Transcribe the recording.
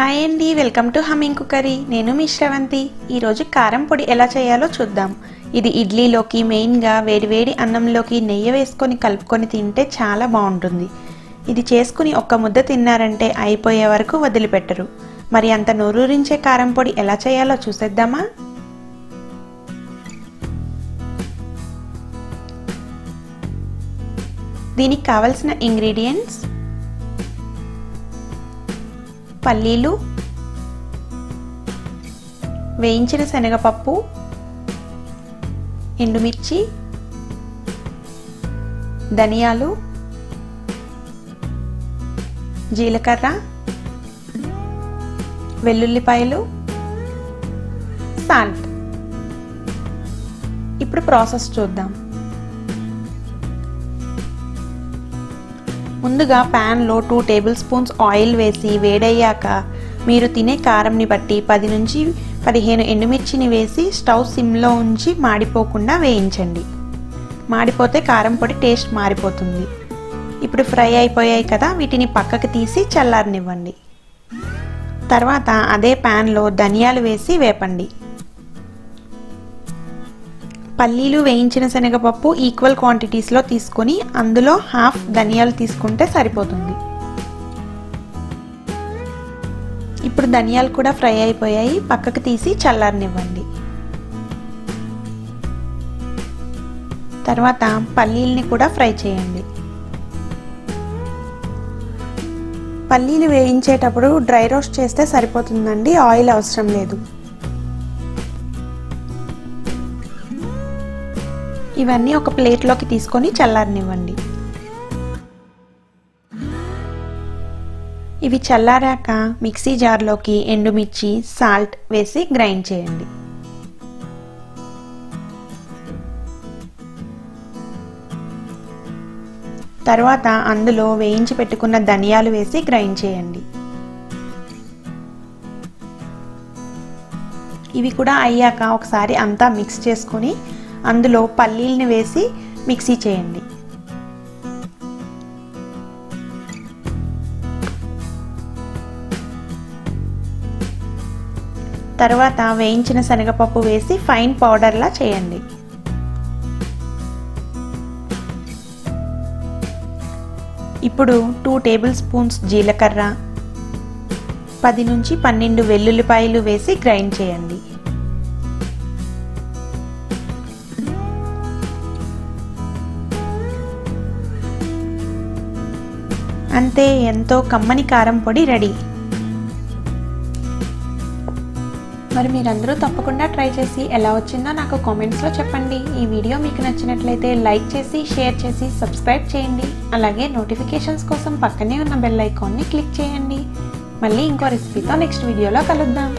Hi అండి welcome to humming cookery నేను మీ శ్రవంతి. ఈరోజు కారం పొడి ఎలా చేయాలో చూద్దాం. ఇది ఇడ్లీలోకి మెయిన్గా వేడివేడి అన్నంలోకి నెయ్యి వేసుకొని కలుపుకొని తింటే చాలా బాగుంటుంది. ఇది చేసుకుని ఒక్క ముద్ద తిన్నారంటే అయిపోయే వరకు వదిలిపెట్టరు. మరి అంత నోరూరించే కారం పొడి ఎలా చేయాలో చూసేద్దామా? దీనికి కావలసిన ఇంగ్రీడియంట్స్? పల్లీలు వేయించిన శనగపప్పు ఎండుమిర్చి ధనియాలు జీలకర్ర వెల్లుల్లిపాయలు సాల్ట్. ఇప్పుడు ప్రాసెస్ చూద్దాం. ముందుగా ప్యాన్లో టూ టేబుల్ స్పూన్స్ ఆయిల్ వేసి వేడయ్యాక మీరు తినే కారంని బట్టి పది నుంచి పదిహేను ఎండుమిర్చిని వేసి స్టవ్ సిమ్లో ఉంచి మాడిపోకుండా వేయించండి. మాడిపోతే కారం పొడి టేస్ట్ మారిపోతుంది. ఇప్పుడు ఫ్రై అయిపోయాయి కదా వీటిని పక్కకు తీసి చల్లారనివ్వండి. తర్వాత అదే ప్యాన్లో ధనియాలు వేసి వేపండి. పల్లీలు వేయించిన శనగపప్పు ఈక్వల్ క్వాంటిటీస్లో తీసుకొని అందులో హాఫ్ ధనియాలు తీసుకుంటే సరిపోతుంది. ఇప్పుడు ధనియాలు కూడా ఫ్రై అయిపోయాయి. పక్కకు తీసి చల్లారనివ్వండి. తర్వాత పల్లీల్ని కూడా ఫ్రై చేయండి. పల్లీలు వేయించేటప్పుడు డ్రై రోస్ట్ చేస్తే సరిపోతుందండి. ఆయిల్ అవసరం లేదు. ఇవన్నీ ఒక ప్లేట్లోకి తీసుకొని చల్లారనివ్వండి. ఇవి చల్లారాక మిక్సీ జార్లోకి ఎండుమిర్చి సాల్ట్ వేసి గ్రైండ్ చేయండి. తర్వాత అందులో వేయించి పెట్టుకున్న ధనియాలు వేసి గ్రైండ్ చేయండి. ఇవి కూడా అయ్యాక ఒకసారి అంతా మిక్స్ చేసుకొని అందులో పల్లీల్ని వేసి మిక్సీ చేయండి. తర్వాత వేయించిన శనగపప్పు వేసి ఫైన్ పౌడర్లా చేయండి. ఇప్పుడు టూ టేబుల్ స్పూన్స్ జీలకర్ర పది నుంచి పన్నెండు వెల్లుల్లిపాయలు వేసి గ్రైండ్ చేయండి. అంతే ఎంతో కమ్మని కారం పొడి రెడీ. మరి మీరందరూ తప్పకుండా ట్రై చేసి ఎలా వచ్చిందో నాకు కామెంట్స్లో చెప్పండి. ఈ వీడియో మీకు నచ్చినట్లయితే లైక్ చేసి షేర్ చేసి సబ్స్క్రైబ్ చేయండి. అలాగే నోటిఫికేషన్స్ కోసం పక్కనే ఉన్న బెల్ ఐకాన్ని క్లిక్ చేయండి. మళ్ళీ ఇంకో రెసిపీతో నెక్స్ట్ వీడియోలో కలుద్దాం.